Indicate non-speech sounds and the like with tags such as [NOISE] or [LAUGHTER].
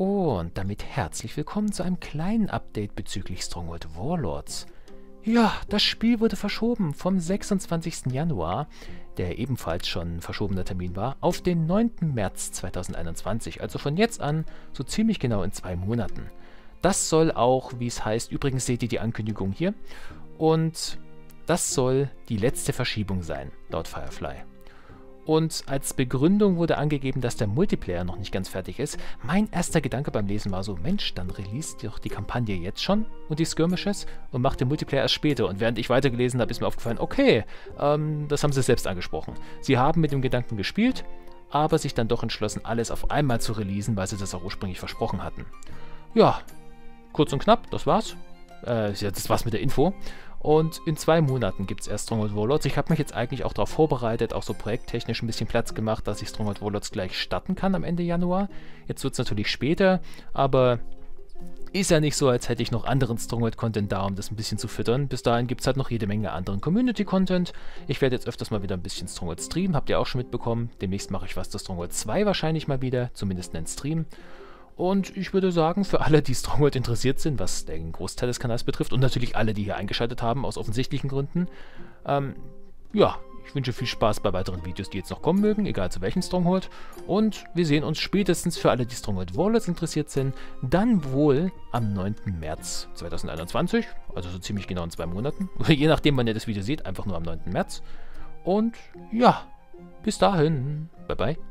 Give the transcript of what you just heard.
Und damit herzlich willkommen zu einem kleinen Update bezüglich Stronghold Warlords. Ja, das Spiel wurde verschoben vom 26. Januar, der ebenfalls schon verschobener Termin war, auf den 9. März 2021, also von jetzt an so ziemlich genau in zwei Monaten. Das soll auch, wie es heißt, übrigens seht ihr die Ankündigung hier, und das soll die letzte Verschiebung sein, laut Firefly. Und als Begründung wurde angegeben, dass der Multiplayer noch nicht ganz fertig ist. Mein erster Gedanke beim Lesen war so, Mensch, dann release doch die Kampagne jetzt schon und die Skirmishes und macht den Multiplayer erst später. Und während ich weitergelesen habe, ist mir aufgefallen, okay, ähm, das haben sie selbst angesprochen. Sie haben mit dem Gedanken gespielt, aber sich dann doch entschlossen, alles auf einmal zu releasen, weil sie das auch ursprünglich versprochen hatten. Ja, kurz und knapp, das war's. Äh, das war's mit der Info. Und in zwei Monaten gibt es erst Stronghold Warlords. Ich habe mich jetzt eigentlich auch darauf vorbereitet, auch so projekttechnisch ein bisschen Platz gemacht, dass ich Stronghold Warlords gleich starten kann am Ende Januar. Jetzt wird es natürlich später, aber ist ja nicht so, als hätte ich noch anderen Stronghold-Content da, um das ein bisschen zu füttern. Bis dahin gibt es halt noch jede Menge anderen Community-Content. Ich werde jetzt öfters mal wieder ein bisschen Stronghold streamen, habt ihr auch schon mitbekommen. Demnächst mache ich was zu Stronghold 2 wahrscheinlich mal wieder, zumindest einen Stream. Und ich würde sagen, für alle, die Stronghold interessiert sind, was den Großteil des Kanals betrifft, und natürlich alle, die hier eingeschaltet haben, aus offensichtlichen Gründen, ähm, ja, ich wünsche viel Spaß bei weiteren Videos, die jetzt noch kommen mögen, egal zu welchem Stronghold. Und wir sehen uns spätestens für alle, die Stronghold Warlords interessiert sind, dann wohl am 9. März 2021, also so ziemlich genau in zwei Monaten. [LAUGHS] Je nachdem, wann ihr das Video seht, einfach nur am 9. März. Und ja, bis dahin. Bye bye.